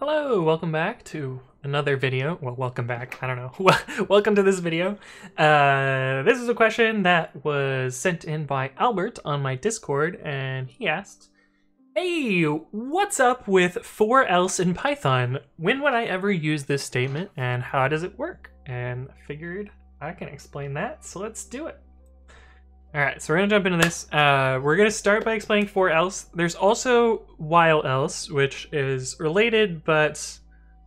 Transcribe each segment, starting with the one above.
Hello, welcome back to another video. Well, welcome back. I don't know. welcome to this video. Uh, this is a question that was sent in by Albert on my Discord, and he asked, Hey, what's up with for else in Python? When would I ever use this statement, and how does it work? And I figured I can explain that, so let's do it. All right, so we're gonna jump into this. Uh, we're gonna start by explaining for else. There's also while else, which is related, but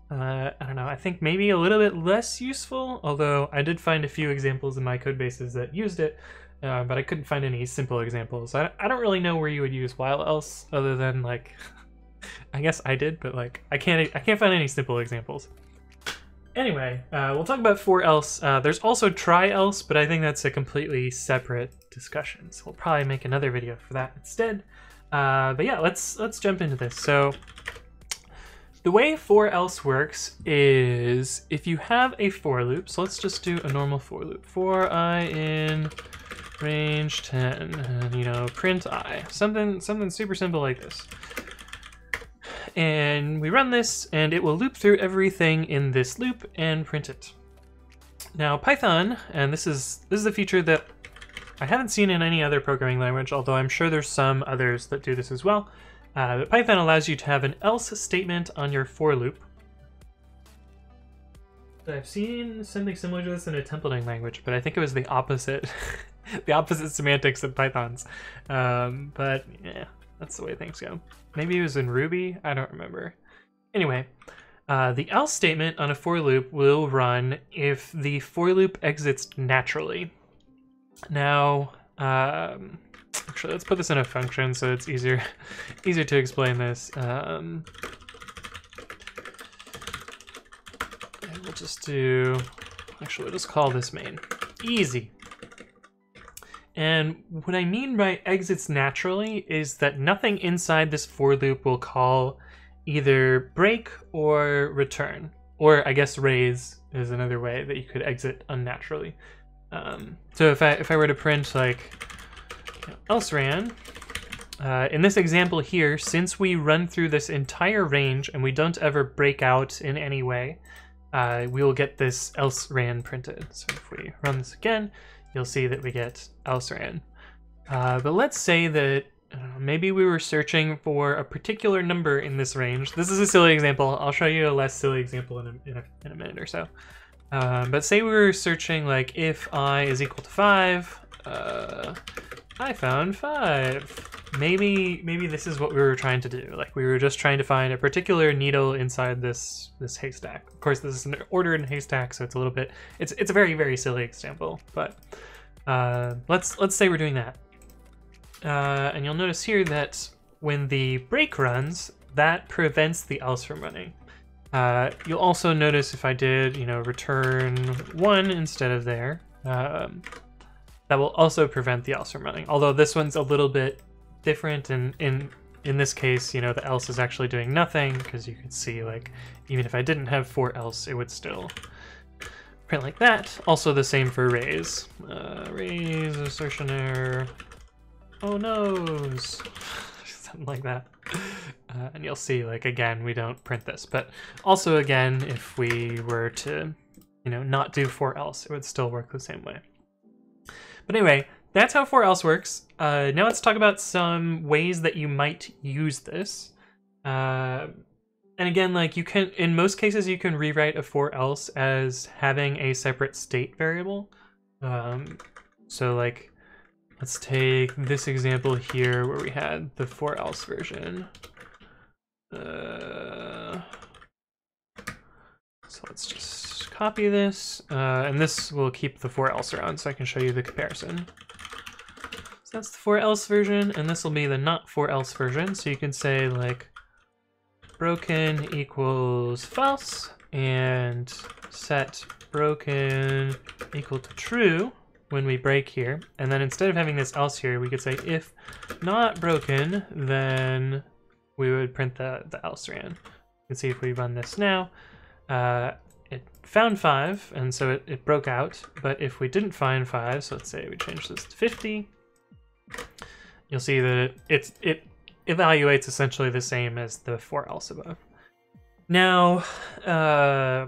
uh, I don't know. I think maybe a little bit less useful. Although I did find a few examples in my code bases that used it, uh, but I couldn't find any simple examples. I, I don't really know where you would use while else, other than like, I guess I did, but like I can't I can't find any simple examples. Anyway, uh, we'll talk about for else. Uh, there's also try else, but I think that's a completely separate discussion. So we'll probably make another video for that instead. Uh, but yeah, let's let's jump into this. So the way for else works is if you have a for loop. So let's just do a normal for loop. For i in range 10, and you know print i. Something something super simple like this and we run this and it will loop through everything in this loop and print it. Now Python, and this is this is a feature that I haven't seen in any other programming language, although I'm sure there's some others that do this as well. Uh, but Python allows you to have an else statement on your for loop. I've seen something similar to this in a templating language, but I think it was the opposite, the opposite semantics of Python's. Um, but yeah, that's the way things go. Maybe it was in Ruby? I don't remember. Anyway, uh, the else statement on a for loop will run if the for loop exits naturally. Now, um, actually, let's put this in a function so it's easier, easier to explain this. Um, we'll just do, actually, we'll just call this main. Easy. And what I mean by exits naturally is that nothing inside this for loop will call either break or return. Or I guess raise is another way that you could exit unnaturally. Um, so if I, if I were to print like you know, else ran, uh, in this example here, since we run through this entire range and we don't ever break out in any way, uh, we will get this else ran printed. So if we run this again, you'll see that we get else ran. Uh, but let's say that uh, maybe we were searching for a particular number in this range. This is a silly example. I'll show you a less silly example in a, in a, in a minute or so. Um, but say we were searching like if i is equal to 5, uh, I found 5. Maybe maybe this is what we were trying to do. Like we were just trying to find a particular needle inside this this haystack. Of course, this is an ordered haystack, so it's a little bit it's it's a very very silly example. But uh, let's let's say we're doing that, uh, and you'll notice here that when the break runs, that prevents the else from running. Uh, you'll also notice if I did, you know, return one instead of there, um, that will also prevent the else from running. Although this one's a little bit different and in in this case you know the else is actually doing nothing because you can see like even if I didn't have for else it would still print like that. Also the same for raise uh, raise assertion error oh no's something like that. Uh, and you'll see like again we don't print this. But also again if we were to you know not do for else it would still work the same way but anyway that's how for else works. Uh, now let's talk about some ways that you might use this. Uh, and again, like you can, in most cases, you can rewrite a for else as having a separate state variable. Um, so like, let's take this example here where we had the for else version. Uh, so let's just copy this, uh, and this will keep the for else around so I can show you the comparison So that's the for else version, and this will be the not for else version. So you can say like broken equals false and set broken equal to true when we break here. And then instead of having this else here, we could say if not broken, then we would print the, the else ran. You can see if we run this now, uh, it found five, and so it, it broke out. But if we didn't find five, so let's say we change this to 50, you'll see that it, it's, it evaluates essentially the same as the for else above. Now, uh,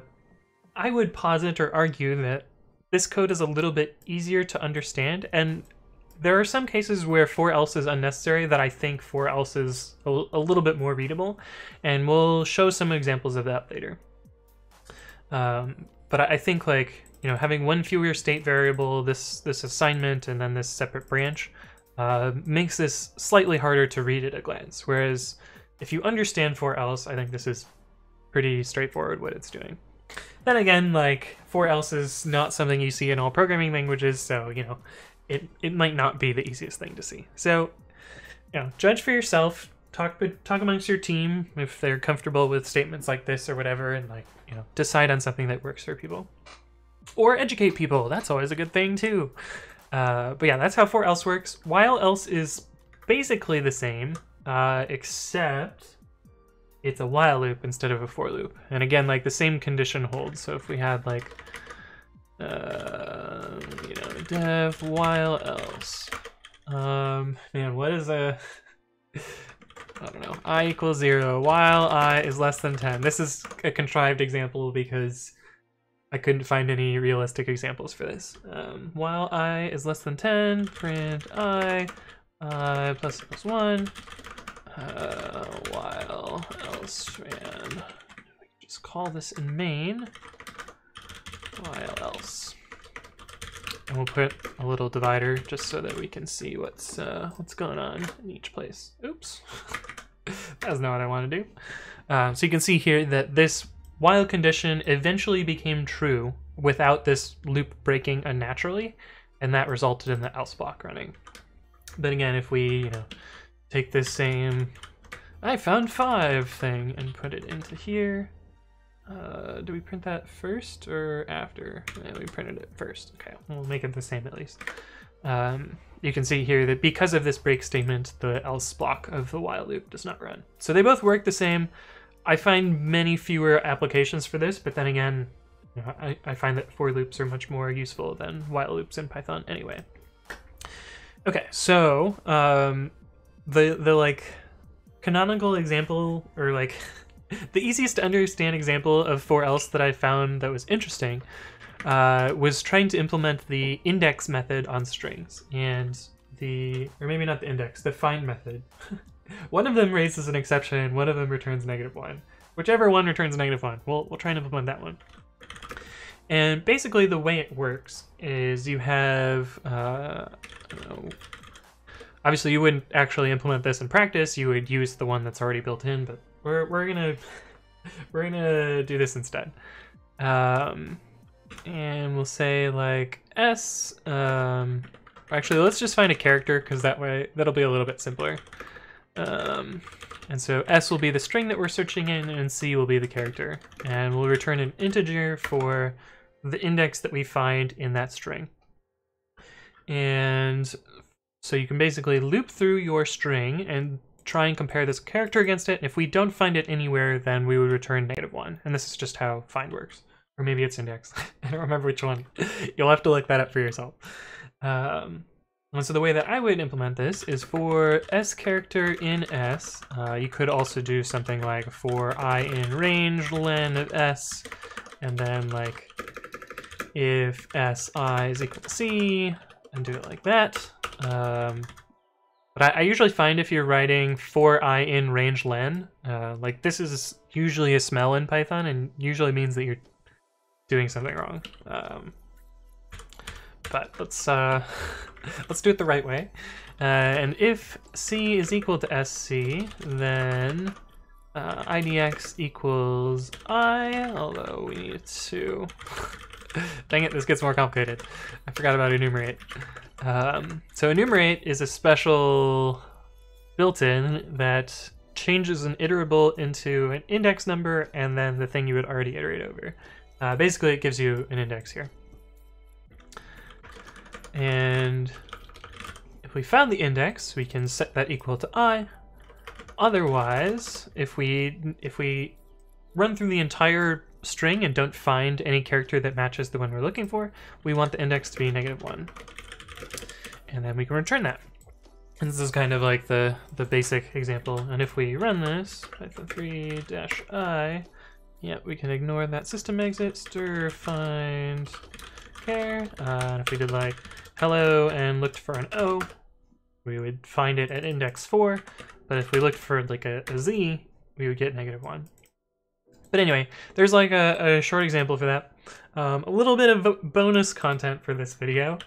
I would posit or argue that this code is a little bit easier to understand, and there are some cases where for else is unnecessary that I think for else is a, a little bit more readable, and we'll show some examples of that later. Um, but I think like you know having one fewer state variable, this this assignment, and then this separate branch uh, makes this slightly harder to read at a glance. Whereas if you understand for else, I think this is pretty straightforward what it's doing. Then again, like for else is not something you see in all programming languages, so you know it it might not be the easiest thing to see. So you know, judge for yourself. Talk talk amongst your team if they're comfortable with statements like this or whatever, and like you know decide on something that works for people. Or educate people. That's always a good thing too. Uh, but yeah, that's how for else works. While else is basically the same, uh, except it's a while loop instead of a for loop. And again, like the same condition holds. So if we had like, uh, you know, dev while else, um, man, what is a, I don't know, i equals zero while i is less than 10. This is a contrived example because I couldn't find any realistic examples for this. Um, while i is less than 10, print i, i plus plus 1, uh, while else ran. Just call this in main, while else. And we'll put a little divider just so that we can see what's uh, what's going on in each place. Oops, that's not what I want to do. Uh, so you can see here that this while condition eventually became true without this loop breaking unnaturally, and that resulted in the else block running. But again, if we you know take this same I found five thing and put it into here. Uh, do we print that first or after? Yeah, we printed it first. Okay, we'll make it the same at least. Um, you can see here that because of this break statement, the else block of the while loop does not run. So they both work the same. I find many fewer applications for this, but then again, you know, I, I find that for loops are much more useful than while loops in Python anyway. Okay, so um, the the like canonical example or like the easiest to understand example of for else that I found that was interesting uh, was trying to implement the index method on strings and the or maybe not the index the find method One of them raises an exception, one of them returns negative one. Whichever one returns negative one, we'll, we'll try and implement that one. And basically the way it works is you have, uh, know, obviously you wouldn't actually implement this in practice, you would use the one that's already built in, but we're, we're gonna, we're gonna do this instead. Um, and we'll say like S, um, actually let's just find a character because that way, that'll be a little bit simpler. Um, and so S will be the string that we're searching in, and C will be the character. And we'll return an integer for the index that we find in that string. And so you can basically loop through your string and try and compare this character against it. If we don't find it anywhere, then we would return negative one. And this is just how find works. Or maybe it's index. I don't remember which one. You'll have to look that up for yourself. Um, and so the way that I would implement this is for s character in s, uh, you could also do something like for i in range len of s, and then like if si is equal to c, and do it like that. Um, but I, I, usually find if you're writing for i in range len, uh, like this is usually a smell in Python and usually means that you're doing something wrong. Um, but let's uh, let's do it the right way. Uh, and if c is equal to sc, then uh, idx equals i, although we need to... Dang it, this gets more complicated. I forgot about enumerate. Um, so enumerate is a special built-in that changes an iterable into an index number and then the thing you would already iterate over. Uh, basically, it gives you an index here. And if we found the index, we can set that equal to i. Otherwise, if we if we run through the entire string and don't find any character that matches the one we're looking for, we want the index to be negative one. And then we can return that. And this is kind of like the, the basic example. And if we run this, python 3 dash i, yeah, we can ignore that system exit, stir find care. Uh, and if we did like hello and looked for an O, we would find it at index 4. But if we looked for like a, a Z, we would get negative 1. But anyway, there's like a, a short example for that. Um, a little bit of bonus content for this video.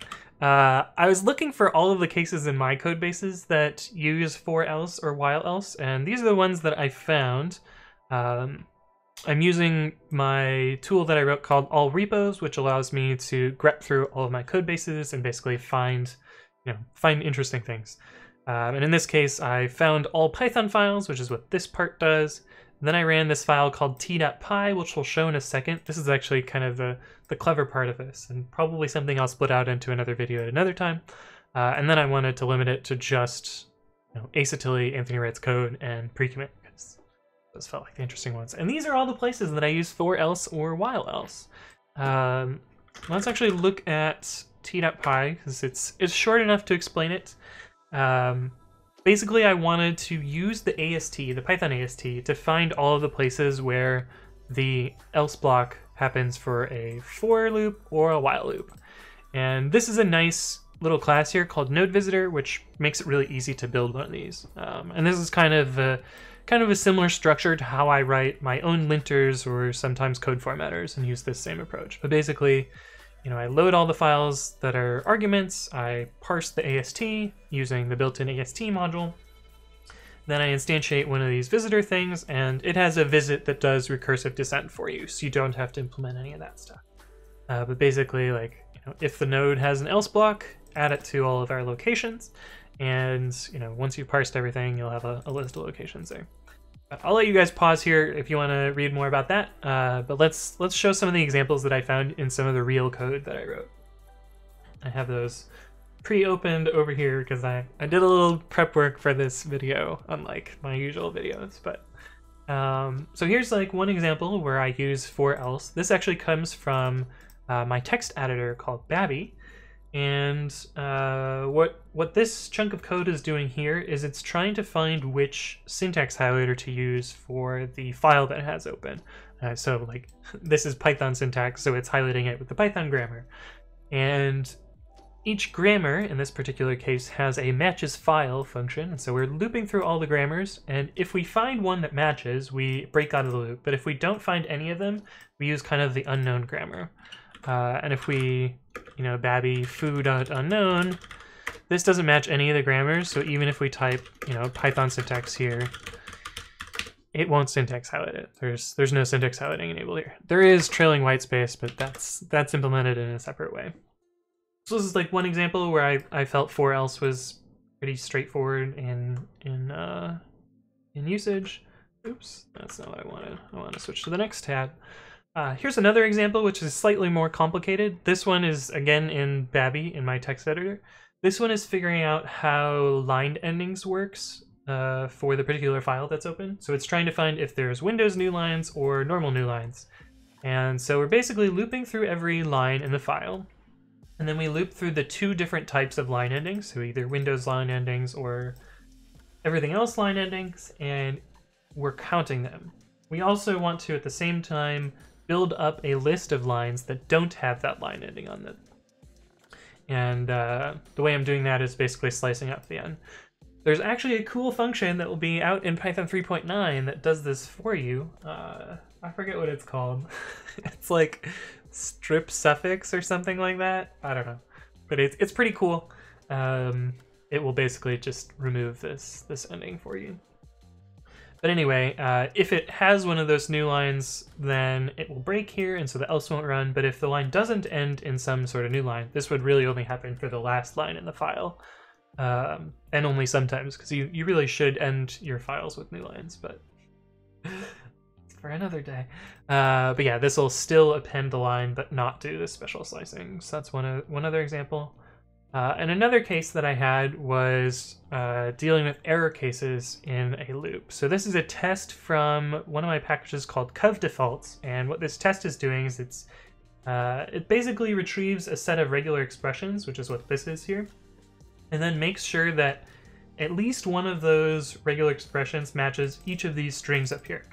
Uh, I was looking for all of the cases in my code bases that use for else or while else, and these are the ones that I found. Um, I'm using my tool that I wrote called all-repos, which allows me to grep through all of my code bases and basically find, you know, find interesting things. Um, and in this case, I found all Python files, which is what this part does. Then I ran this file called t.py, which we'll show in a second. This is actually kind of the, the clever part of this, and probably something I'll split out into another video at another time. Uh, and then I wanted to limit it to just you know, anthonywritescode, and precommit those felt like the interesting ones. And these are all the places that I use for else or while else. Um, let's actually look at t.py because it's it's short enough to explain it. Um, basically, I wanted to use the AST, the Python AST, to find all of the places where the else block happens for a for loop or a while loop. And this is a nice little class here called node visitor, which makes it really easy to build one of these. Um, and this is kind of uh, kind of a similar structure to how I write my own linters or sometimes code formatters and use this same approach. But basically, you know, I load all the files that are arguments, I parse the AST using the built-in AST module, then I instantiate one of these visitor things, and it has a visit that does recursive descent for you, so you don't have to implement any of that stuff. Uh, but basically, like, you know, if the node has an else block, add it to all of our locations, and you know once you've parsed everything you'll have a, a list of locations there. I'll let you guys pause here if you want to read more about that. Uh, but let's let's show some of the examples that I found in some of the real code that I wrote. I have those pre-opened over here because I, I did a little prep work for this video unlike my usual videos but um, so here's like one example where I use for else. This actually comes from uh, my text editor called babi and uh, what what this chunk of code is doing here is it's trying to find which syntax highlighter to use for the file that it has open. Uh, so like this is Python syntax, so it's highlighting it with the Python grammar. And each grammar, in this particular case, has a matches file function. So we're looping through all the grammars, and if we find one that matches, we break out of the loop. But if we don't find any of them, we use kind of the unknown grammar. Uh, and if we, you know, babi foo.unknown, this doesn't match any of the grammars, so even if we type, you know, Python syntax here, it won't syntax highlight it. There's there's no syntax highlighting enabled here. There is trailing white space, but that's that's implemented in a separate way. So this is like one example where I, I felt for else was pretty straightforward in in uh, in usage. Oops, that's not what I wanted. I want to switch to the next tab. Uh, here's another example which is slightly more complicated. This one is again in babi in my text editor. This one is figuring out how line endings works uh, for the particular file that's open. So it's trying to find if there's Windows new lines or normal new lines. And so we're basically looping through every line in the file. And then we loop through the two different types of line endings, so either Windows line endings or everything else line endings, and we're counting them. We also want to, at the same time, build up a list of lines that don't have that line ending on them. And uh, the way I'm doing that is basically slicing up the end. There's actually a cool function that will be out in Python 3.9 that does this for you. Uh, I forget what it's called. it's like strip suffix or something like that. I don't know, but it's it's pretty cool. Um, it will basically just remove this this ending for you. But anyway, uh, if it has one of those new lines, then it will break here, and so the else won't run. But if the line doesn't end in some sort of new line, this would really only happen for the last line in the file. Um, and only sometimes, because you, you really should end your files with new lines, but for another day. Uh, but yeah, this will still append the line, but not do the special slicing. So that's one, one other example. Uh, and another case that I had was uh, dealing with error cases in a loop. So this is a test from one of my packages called covdefaults, and what this test is doing is it's uh, it basically retrieves a set of regular expressions, which is what this is here, and then makes sure that at least one of those regular expressions matches each of these strings up here.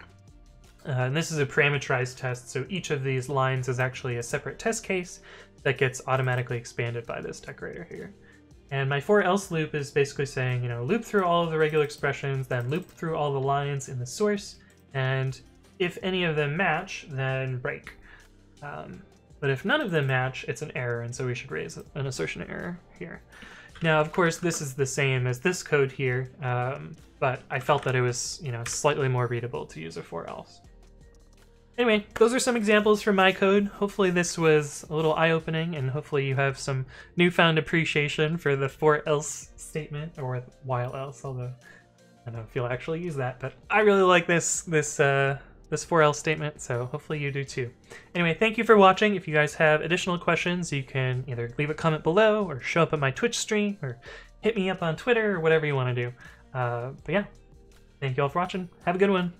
Uh, and this is a parameterized test, so each of these lines is actually a separate test case that gets automatically expanded by this decorator here. And my for else loop is basically saying, you know, loop through all of the regular expressions, then loop through all the lines in the source, and if any of them match, then break. Um, but if none of them match, it's an error, and so we should raise an assertion error here. Now, of course, this is the same as this code here, um, but I felt that it was, you know, slightly more readable to use a for else. Anyway, those are some examples from my code. Hopefully this was a little eye-opening, and hopefully you have some newfound appreciation for the for else statement, or while else, although I don't know if you'll actually use that, but I really like this this uh, this for else statement, so hopefully you do too. Anyway, thank you for watching. If you guys have additional questions, you can either leave a comment below or show up at my Twitch stream or hit me up on Twitter or whatever you want to do. Uh, but yeah, thank you all for watching. Have a good one.